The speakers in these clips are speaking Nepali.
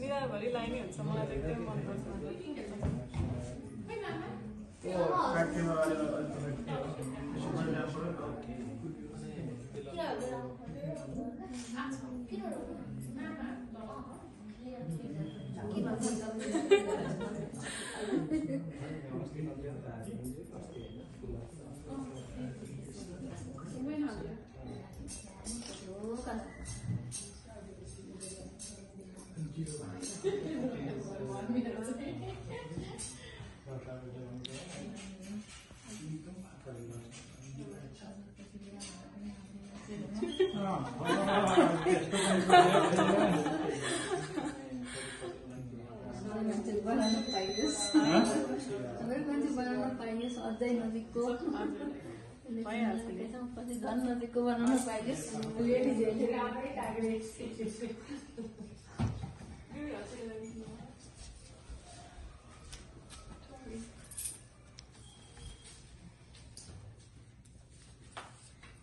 निराभरि लाइनै हुन्छ मलाई त एकदमै मनपर्छ मान्छे बनाउन पाइयोस्। सबै मान्छे बनाउन पाइयोस् अझै नजिकको। पछि झन् नजिकको बनाउन पाइयोस्।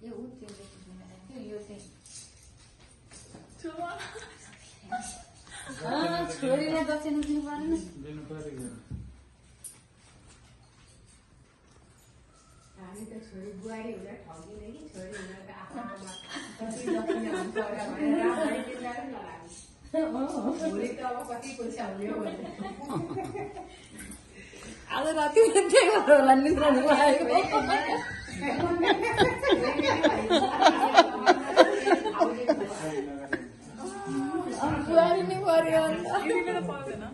ऊ त्यो छोरीलाई दक्षिण दिनु परेन हामी त छोरी बुहारी हुँदा ठगिने कि छोरी हुँदा आफ्नो कति दक्षिणा हुन्छ होला भनेर राम्ररी चिन्ता पनि नलाग्ने। भोलि त अब कति पैसा हुने हो। आज राति त्यही होला निद्रा मेरा पॉज है ना